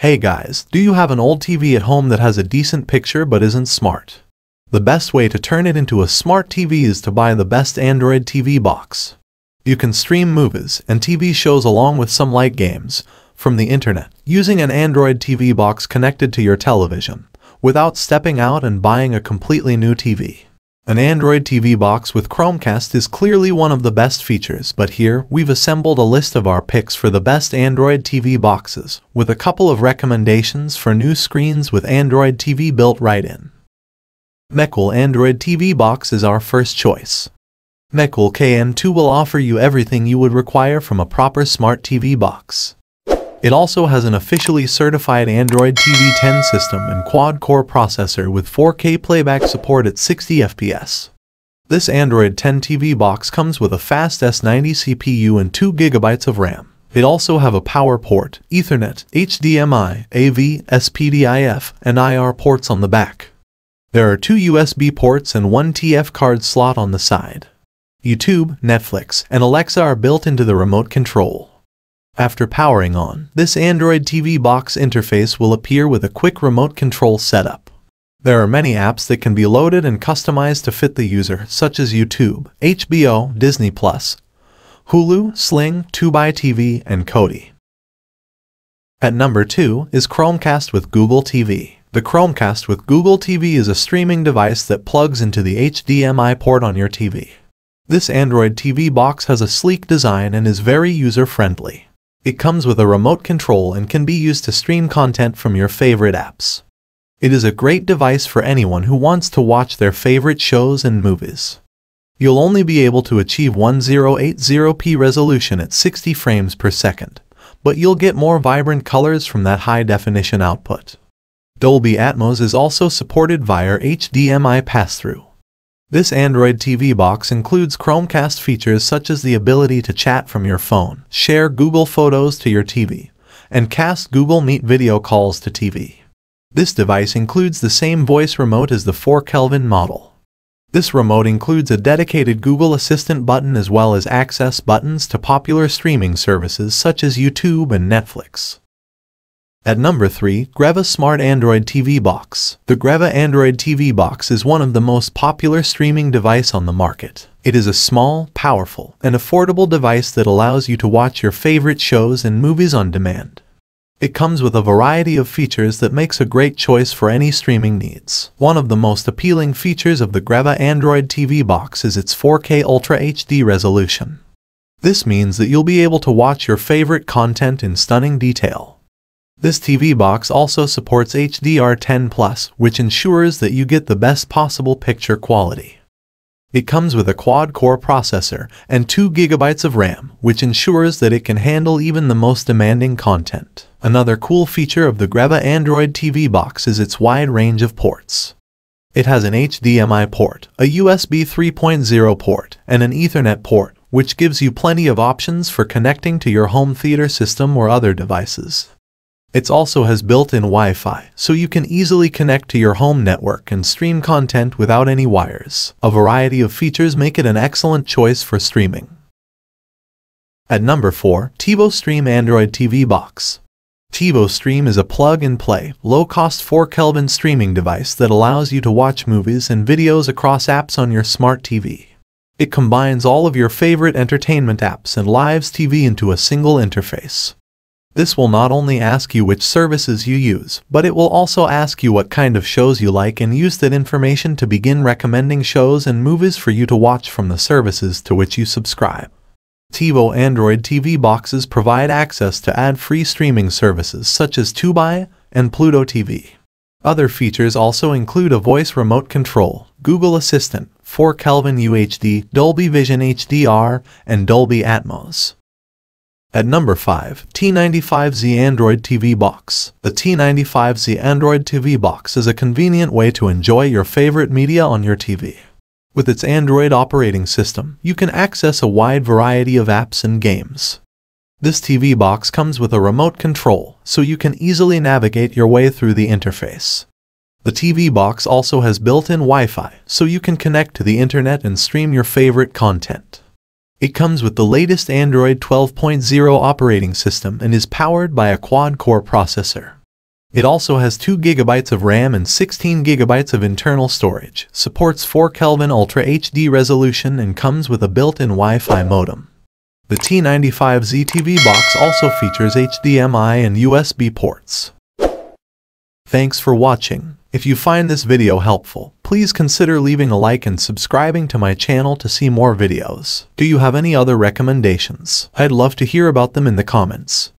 Hey guys, do you have an old TV at home that has a decent picture but isn't smart? The best way to turn it into a smart TV is to buy the best Android TV box. You can stream movies and TV shows along with some light games from the internet using an Android TV box connected to your television without stepping out and buying a completely new TV. An Android TV box with Chromecast is clearly one of the best features, but here we've assembled a list of our picks for the best Android TV boxes, with a couple of recommendations for new screens with Android TV built right in. Mecool Android TV box is our first choice. Mecool KN2 will offer you everything you would require from a proper smart TV box. It also has an officially certified Android TV 10 system and quad-core processor with 4K playback support at 60 FPS. This Android 10 TV box comes with a fast S90 CPU and 2GB of RAM. It also have a power port, Ethernet, HDMI, AV, SPDIF, and IR ports on the back. There are two USB ports and one TF card slot on the side. YouTube, Netflix, and Alexa are built into the remote control. After powering on, this Android TV box interface will appear with a quick remote control setup. There are many apps that can be loaded and customized to fit the user, such as YouTube, HBO, Disney+, Hulu, Sling, Tubi TV, and Kodi. At number 2 is Chromecast with Google TV. The Chromecast with Google TV is a streaming device that plugs into the HDMI port on your TV. This Android TV box has a sleek design and is very user-friendly. It comes with a remote control and can be used to stream content from your favorite apps. It is a great device for anyone who wants to watch their favorite shows and movies. You'll only be able to achieve 1080p resolution at 60 frames per second, but you'll get more vibrant colors from that high-definition output. Dolby Atmos is also supported via HDMI pass-through. This Android TV box includes Chromecast features such as the ability to chat from your phone, share Google Photos to your TV, and cast Google Meet video calls to TV. This device includes the same voice remote as the 4 Kelvin model. This remote includes a dedicated Google Assistant button as well as access buttons to popular streaming services such as YouTube and Netflix. At number 3, Greva Smart Android TV Box. The Greva Android TV Box is one of the most popular streaming device on the market. It is a small, powerful, and affordable device that allows you to watch your favorite shows and movies on demand. It comes with a variety of features that makes a great choice for any streaming needs. One of the most appealing features of the Greva Android TV box is its 4K Ultra HD resolution. This means that you'll be able to watch your favorite content in stunning detail. This TV box also supports HDR10+, which ensures that you get the best possible picture quality. It comes with a quad-core processor and 2 GB of RAM, which ensures that it can handle even the most demanding content. Another cool feature of the Greva Android TV box is its wide range of ports. It has an HDMI port, a USB 3.0 port, and an Ethernet port, which gives you plenty of options for connecting to your home theater system or other devices. It also has built-in Wi-Fi, so you can easily connect to your home network and stream content without any wires. A variety of features make it an excellent choice for streaming. At number 4, TiVo Stream Android TV Box. TiVo Stream is a plug-and-play, low-cost 4 Kelvin streaming device that allows you to watch movies and videos across apps on your smart TV. It combines all of your favorite entertainment apps and lives TV into a single interface. This will not only ask you which services you use, but it will also ask you what kind of shows you like and use that information to begin recommending shows and movies for you to watch from the services to which you subscribe. TiVo Android TV boxes provide access to ad-free streaming services such as Tubi and Pluto TV. Other features also include a voice remote control, Google Assistant, 4 Kelvin UHD, Dolby Vision HDR, and Dolby Atmos. At number 5, T95Z Android TV Box. The T95Z Android TV Box is a convenient way to enjoy your favorite media on your TV. With its Android operating system, you can access a wide variety of apps and games. This TV box comes with a remote control, so you can easily navigate your way through the interface. The TV box also has built-in Wi-Fi, so you can connect to the internet and stream your favorite content. It comes with the latest Android 12.0 operating system and is powered by a quad-core processor. It also has 2 GB of RAM and 16 GB of internal storage, supports 4 Kelvin Ultra HD resolution and comes with a built-in Wi-Fi modem. The T95Z TV box also features HDMI and USB ports. Thanks for watching. If you find this video helpful, please consider leaving a like and subscribing to my channel to see more videos. Do you have any other recommendations? I'd love to hear about them in the comments.